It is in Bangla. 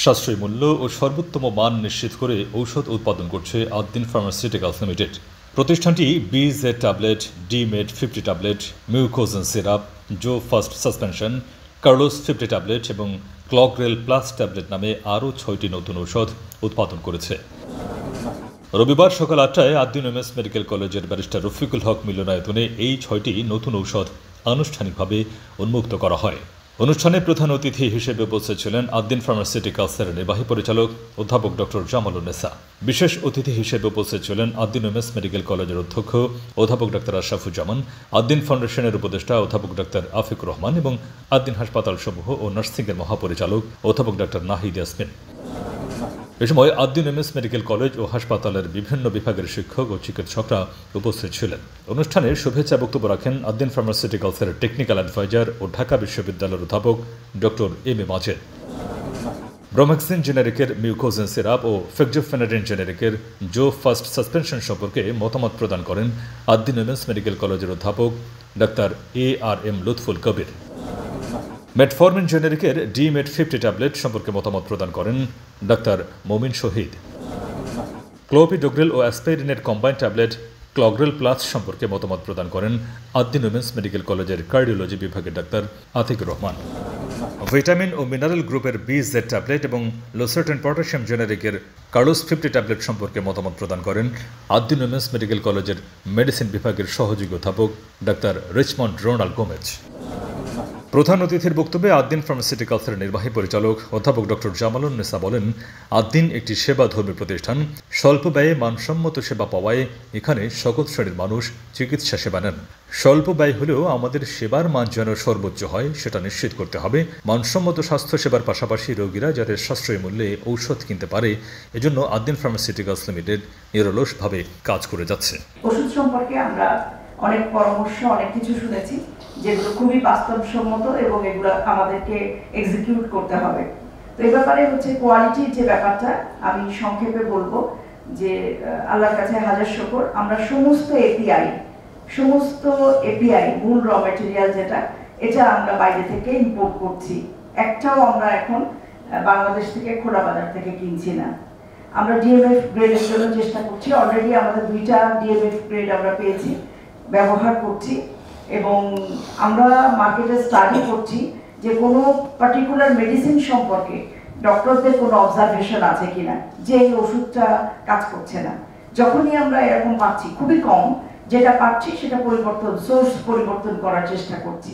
সাশ্রয়ী মূল্য ও সর্বোত্তম মান নিশ্চিত করে ঔষধ উৎপাদন করছে আদ্দিন ফার্মাসিউটিক্যালস লিমিটেড প্রতিষ্ঠানটি BZ tablet Dimet fifty tablet Mucogen syrup জো first suspension Carlos fifty tablet এবং ক্লগরেল প্লাস ট্যাবলেট নামে আরও ছয়টি নতুন ঔষধ উৎপাদন করেছে। রবিবার সকাল আটটায় আদ্দিন এমএস মেডিকেল কলেজের ব্যারিস্টার রফিকুল হক মিলনায়তনে এই ছয়টি নতুন ঔষধ আনুষ্ঠানিকভাবে উন্মুক্ত করা হয়। অনুষ্ঠানে প্রধান অতিথি হিসেবে উপস্থিত ছিলেন আদ্দিন ফার্মাসিউটিক্যালসের নির্বাহী পরিচালক অধ্যাপক ডক্টর জামাল জামালুন্নেসা বিশেষ অতিথি হিসেবে উপস্থিত ছিলেন আদ্দিন এমএস মেডিকেল কলেজের অধ্যক্ষ অধ্যাপক ডাক্তার আশরাফুজ্জামান আদ্দিন ফাউন্ডেশনের উপদেষ্টা অধ্যাপক ডাক্তার আফিক রহমান এবং আদ্দিন হাসপাতাল সমূহ ও নার্সিংয়ের মহাপরিচালক অধ্যাপক ডক্টর নাহিদ ইয়াসমিন। এ সময় আদ্দিন এমএস মেডিকেল কলেজ ও হাসপাতালের বিভিন্ন বিভাগের শিক্ষক ও চিকিৎসকরা উপস্থিত ছিলেন। অনুষ্ঠানে শুভেচ্ছা বক্তব্য রাখেন আদ্দিন ফার্মাসিউটিক্যালসের টেকনিক্যাল অ্যাডভাইজার ও ঢাকা বিশ্ববিদ্যালয়ের অধ্যাপক doctor M A Majed. Bromhexine জেনেরিকের Mucogen syrup ও ফেকজোফেনাডিন জেনেরিকের জো ফার্স্ট সাসপেনশন সম্পর্কে মতামত প্রদান করেন আদ্দিন এমএস মেডিকেল কলেজের অধ্যাপক doctor A R M Lutful Kabir. Metformin জেনেরিকের D mate fifty tablet সম্পর্কে মতামত প্রদান করেন ডাক্তার মমিন শহীদ। ক্লোপিডোগ্রেল ও অ্যাসপাইরিনের কম্বাইন ট্যাবলেট ক্লগ্রেল প্লাস সম্পর্কে মতামত প্রদান করেন আদ্দিন উমেন্স মেডিকেল কলেজের কার্ডিওলজি বিভাগের ডাক্তার আতিকুর রহমান। ভিটামিন ও মিনারেল গ্রুপের বি জেড ট্যাবলেট এবং লোসার্টেন পটাশিয়াম জেনেরিকের কার্লোস ফিফটি ট্যাবলেট সম্পর্কে মতামত প্রদান করেন আদ্দিন উমেন্স মেডিকেল কলেজের মেডিসিন বিভাগের সহযোগী অধ্যাপক ডাক্তার রিচমন্ড রোনাল্ড গোমেজ প্রধান অতিথির বক্তব্যে আদ্দিন ফার্মাসিউটিক্যালসের নির্বাহী পরিচালক অধ্যাপক ডক্টর জামালুন নেসা বলেন আদ্দিন একটি সেবা ধর্মী প্রতিষ্ঠান। স্বল্প ব্যয়ে মানসম্মত সেবা পাওয়ায় এখানে সকল শ্রেণির মানুষ চিকিৎসা সেবা নেন। স্বল্প ব্যয় হলেও আমাদের সেবার মান যেন সর্বোচ্চ হয়, সেটা নিশ্চিত করতে হবে। মানসম্মত স্বাস্থ্য সেবার পাশাপাশি রোগীরা যাতে সাশ্রয়ী মূল্যে ঔষধ কিনতে পারে, এজন্য আদ্দিন ফার্মাসিউটিক্যালস লিমিটেড নিরলসভাবে কাজ করে যাচ্ছে। ওষুধ সম্পর্কে আমরা অনেক পরামর্শ, অনেক কিছু শুনেছি যেগুলো খুবই বাস্তবসম্মত এবং এগুলো আমাদেরকে এক্সিকিউট করতে হবে। তো এই ব্যাপারে হচ্ছে কোয়ালিটির যে ব্যাপারটা, আমি সংক্ষেপে বলব যে আল্লাহর কাছে হাজার শকর। আমরা সমস্ত এপিআই সমস্ত এপিআই মূল র মেটেরিয়াল যেটা, এটা আমরা বাইরে থেকে ইম্পোর্ট করছি। একটাও আমরা এখন বাংলাদেশ থেকে খোলা বাজার থেকে কিনছি না। আমরা ডিএমএফ গ্রেডের জন্য চেষ্টা করছি। অলরেডি আমাদের দুইটা ডিএমএফ গ্রেড আমরা পেয়েছি। ব্যবহার করছি এবং আমরা মার্কেটে স্টাডি করছি যে কোনো পার্টিকুলার মেডিসিন সম্পর্কে ডক্টরদের কোনো অবজারভেশন আছে কি না যে এই ওষুধটা কাজ করছে না। যখনই আমরা এরকম পাচ্ছি, খুবই কম, যেটা পাচ্ছি সেটা পরিবর্তন সোর্স পরিবর্তন করার চেষ্টা করছি।